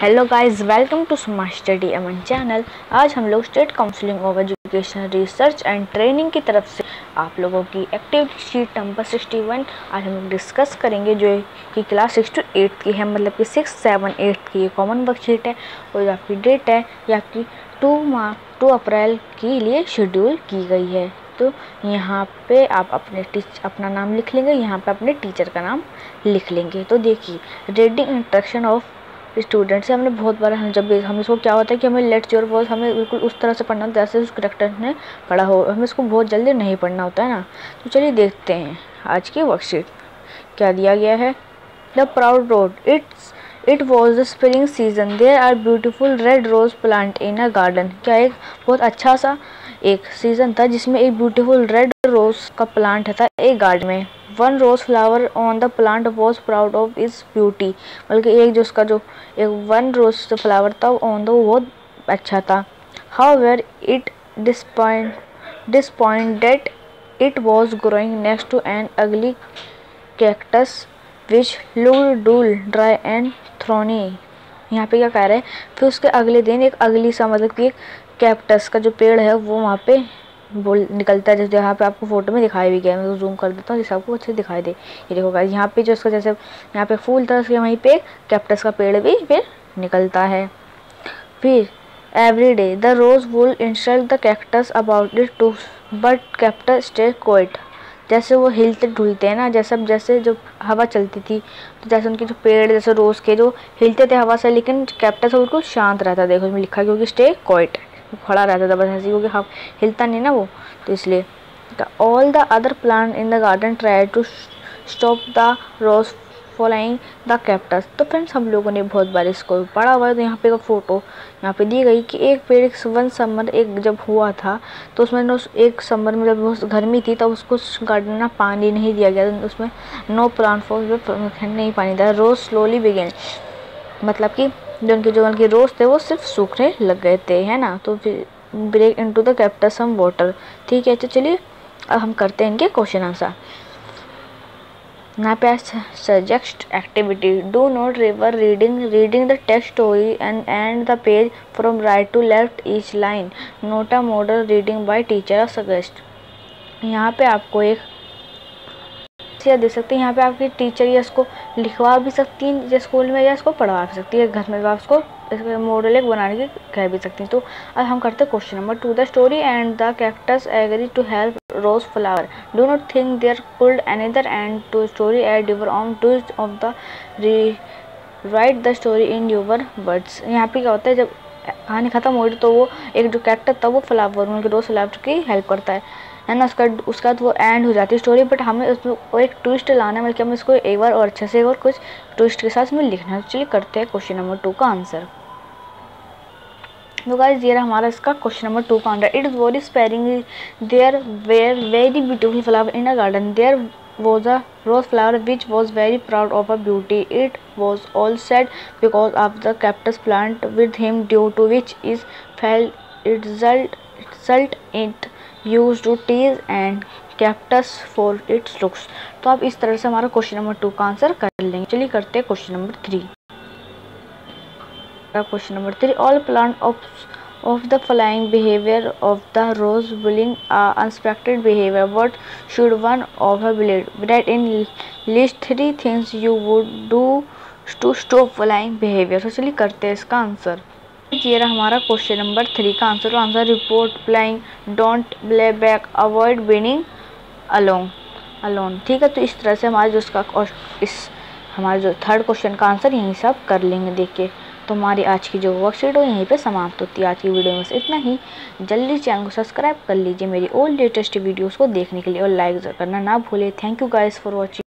Hello guys welcome to smart study Aman channel आज हम लोग state counselling of education research and training की तरफ़ से आप लोगों की एक्टिविटी शीट नंबर 61 आज हम लोग डिस्कस करेंगे जो कि क्लास सिक्स टू एट्थ की है मतलब कि सिक्स सेवन एट्थ की कॉमन वर्कशीट है और जो आपकी डेट है, ये आपकी टू मार्च टू अप्रैल के लिए शेड्यूल की गई है। तो यहाँ पे आप अपने टीच अपना नाम लिख लेंगे, यहाँ पे अपने टीचर का नाम लिख लेंगे। तो देखिए रीडिंग इंट्रक्शन ऑफ़ स्टूडेंट से हमने बहुत बार हम जब हम इसको क्या होता है कि हमें लेट्स योर वॉज़ हमें बिल्कुल उस तरह से पढ़ना होता है जैसे उस करेक्टर ने पढ़ा हो। हमें इसको बहुत जल्दी नहीं पढ़ना होता है ना। तो चलिए देखते हैं आज की वर्कशीट क्या दिया गया है? The proud rose it's it was the spring season there are beautiful red rose plant in a garden क्या एक बहुत अच्छा सा एक सीज़न था जिसमें एक ब्यूटीफुल रेड रोज़ का प्लांट था एक गार्डन में। One rose flower on the plant was proud of is beauty बल्कि एक जो उसका जो, एक वन रोज़ फ्लावर था ऑन द वो अच्छा था। However it disappoint disappointed it was growing next to an ugly cactus which looked dull dry and thorny यहाँ पे क्या कह रहे हैं? फिर उसके अगले दिन एक अगली सा मतलब कि एक कैप्टस का जो पेड़ है, वो वहाँ पे बोल निकलता है, जैसे यहाँ पे आपको फ़ोटो में दिखाई भी गया मैं तो जूम कर देता हूँ, जिससे आपको अच्छे दिखाई दे। ये देखो गाइस यहाँ पे जो इसका जैसे, यहाँ पे फूल था उसके वहीं पे कैप्टस का पेड़ भी फिर निकलता है। फिर every day the rose would instruct the cactus about it too but cactus stay quiet जैसे वो हिलते ढुलते हैं ना, जैसे जैसे जब हवा चलती थी तो जैसे उनके जो पेड़, जैसे रोज़ के जो हिलते थे हवा से, लेकिन कैप्टस बिल्कुल शांत रहता देखो उसमें लिखा क्योंकि स्टे क्वाइट खड़ा रहता था, बस ऐसे क्योंकि हम हिलता नहीं ना वो। तो इसलिए all the other plant in the garden try to stop the rose following the cactus तो फ्रेंड्स हम लोगों ने बहुत बार इसको पढ़ा हुआ है तो यहाँ पे एक फ़ोटो यहाँ पे दी गई कि एक पेड़, एक वन समर एक जब हुआ था तो उसमें उस एक समर में जब बहुत गर्मी थी, तब तो उसको गार्डन में पानी नहीं दिया गया तो उसमें नो प्लांट फॉर नहीं पानी दिया रोज स्लोली बिगेन मतलब कि जो उनके जो उनके रोज थे, वो सिर्फ़ सूखने लग गए थे, है ना? तो फिर break in to the cactus water ठीक है? तो चलिए, अब हम करते हैं इनके क्वेश्चन आंसर ना पे suggest activity do note river reading reading the text होई and and the page from right to left each line note a model reading by teacher suggest यहाँ पे आपको एक या दे सकते हैं। यहाँ पे आपकी टीचर या इसको लिखवा भी सकती हैं या स्कूल में या इसको पढ़वा भी सकती है। घर में भी आप इसको मॉडल एक बनाने की कह भी सकती हैं। तो अब हम करते हैं question number two the story and the cactus agree to help rose flower do not think there could another and to story at your on to of the rewrite the story in your words यहाँ पे क्या होता है, जब कहानी ख़त्म हो रही तो वो एक जो कैरेक्टर था, वो फ्लावर उनके रोज फ्लावर की हेल्प करता है। है ना उसका उसका तो वो एंड हो जाती है स्टोरी बट हमें उसमें एक ट्विस्ट लाना है बल्कि हमें इसको एक बार और अच्छे से और कुछ ट्विस्ट के साथ इसमें लिखना है। चलिए करते हैं क्वेश्चन नंबर टू का आंसर तो गाइस ये हमारा इसका क्वेश्चन नंबर टू का answer it is very spring there were very beautiful flower in a garden there was a rose flower which was very proud of her beauty. It was all said because of the cactus plant with him due to which is felt it result, result it. Used to tease and cactus for its looks. तो आप इस तरह से हमारा question number two का answer कर लेंगे। चलिए करते हैं question number three. Question number three all plant of the flying behaviour of the rose bullying unexpected behaviour what should one of a in list three things you would do to stop flying behaviour तो चलिए करते हैं इसका answer. ये रहा हमारा question number three का answer. तो answer report flying don't play back avoid being along alone ठीक है तो इस तरह से हमारे जो उसका इस हमारे जो थर्ड क्वेश्चन का आंसर यहीं से आप कर लेंगे देखिए। तो हमारी आज की जो वर्कशीट हो यहीं पे समाप्त होती है। आज की वीडियो में बस इतना ही। जल्दी चैनल को सब्सक्राइब कर लीजिए मेरी ओल्ड लेटेस्ट वीडियोस को देखने के लिए और लाइक करना ना भूलें। Thank you guys for watching